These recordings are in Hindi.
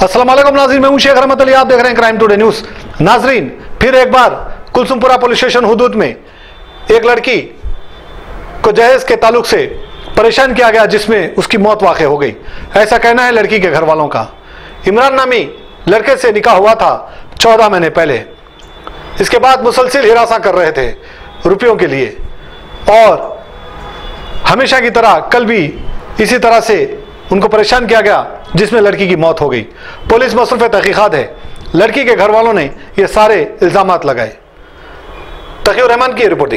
वालेकुम नाजरीन मैं शेख रहमत अली। आप देख रहे हैं क्राइम टुडे न्यूज़ नाजरीन, फिर एक बार कुलसुमपुरा पुलिस स्टेशन हदूद में एक लड़की को जहेज के ताल्लुक से परेशान किया गया, जिसमें उसकी मौत वाक़ हो गई। ऐसा कहना है लड़की के घर वालों का। इमरान नामी लड़के से निकाह हुआ था चौदह महीने पहले। इसके बाद मुसलसिल हिरासा कर रहे थे रुपयों के लिए। और हमेशा की तरह कल भी इसी तरह से उनको परेशान किया गया। जिसमें लड़की की मौत हो गई। पुलिस मसरूफ तहकीक़ात है। लड़की के घर वालों ने ये सारे इल्ज़ाम लगाए। तकीर रहमान की रिपोर्ट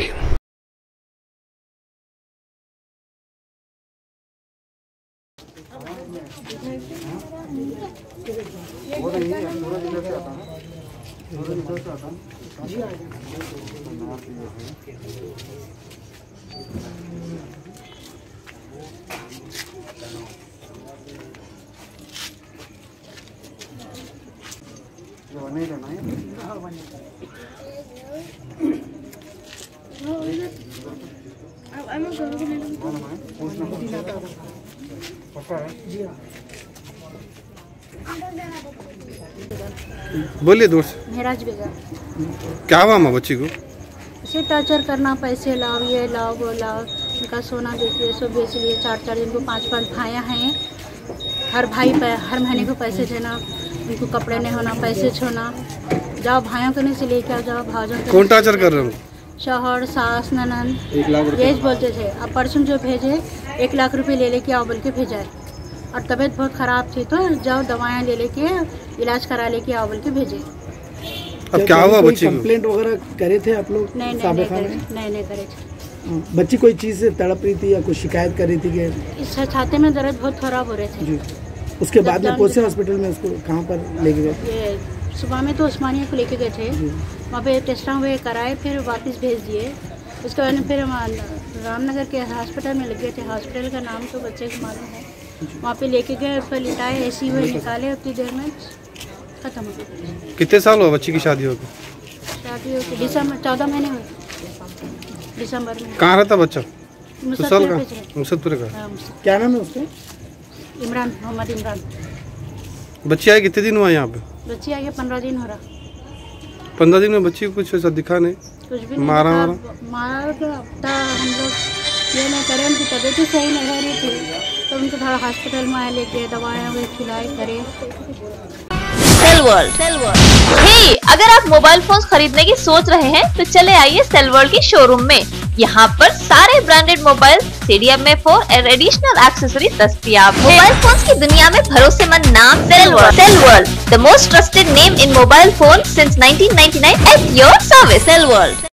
देखिए बोलिए दूर से मेराज बेगम क्या हुआ माँ बच्ची को? इसे टॉर्चर करना पैसे लाओ ये लाओ वो लाओ उनका सोना बेचिए सब बेच लिए चार चार दिन को पाँच पाँच भाइयाँ हैं। हर भाई पे हर महीने को पैसे देना। उनको कपड़े नहीं होना पैसे छोना जाओ भाइयों को नहीं से लेके आओ जाओ भाजों को कौन टार्चर कर रहे हो? शौहर सास ननन यही बोलते थे। अब परसों जो भेजे एक लाख रुपए ले लेके आओ बोल के भेजा है। और तबीयत बहुत ख़राब थी तो जाओ दवाएँ ले लेके इलाज करा लेके आओ बोल के भेजे। अब क्या हुआ बच्ची कंप्लेंट वगैरह करे थे आप लोग नहीं नहीं नहीं करे नहीं करे थे। हाँ, बच्ची कोई चीज़ से तड़प रही थी या कुछ शिकायत कर रही थी कि इस छाते में दर्द बहुत खराब हो रहे थे। जी। उसके बाद में कौन से हॉस्पिटल में उसको कहाँ पर लेके गए? सुबह में तो उस्मानिया को लेके गए थे। वहाँ पे टेस्टा हुए कराए फिर वापस भेज दिए। उसके बाद में फिर हम रामनगर के हॉस्पिटल में लग गए थे। हॉस्पिटल का नाम तो बच्चे को मालूम है। वहाँ पे लेके गए उस पर लिटाए ए हुए निकाले उतनी देर में ख़त्म हो गई कितने साल हुआ बच्ची की शादी हो गई शादी हो गई दिसंबर चौदह महीने हुए। दिसंबर में। कहाँ रहता बच्चा? का? मुसदपुर का? हाँ, क्या नाम है उसका? इमरान मोहम्मद इमरान। बच्ची आए कितने दिन हुआ यहाँ पे? बच्ची आई है पंद्रह दिन हो रहा। पंद्रह दिन में बच्ची को कुछ ऐसा दिखा नहीं? कुछ भी नहीं मारा था। मारा तो हम लोग ये नहीं करें उनकी तबीयत ही सही नहीं रह रही थी। तो उनको थोड़ा हॉस्पिटल में आए लेके दवाएँ वगैरह खिलाए करे। सेल वर्ल्ड हे अगर आप मोबाइल फ़ोन खरीदने की सोच रहे हैं तो चले आइए सेल वर्ल्ड के शोरूम में। यहाँ पर सारे ब्रांडेड मोबाइल सीडीएम में फोर और एडिशनल एक्सेसरी दस्तियाब मोबाइल फ़ोन की दुनिया में भरोसेमंद नाम Cell World Cell World the most trusted name in mobile phone since 1999 at your service Cell World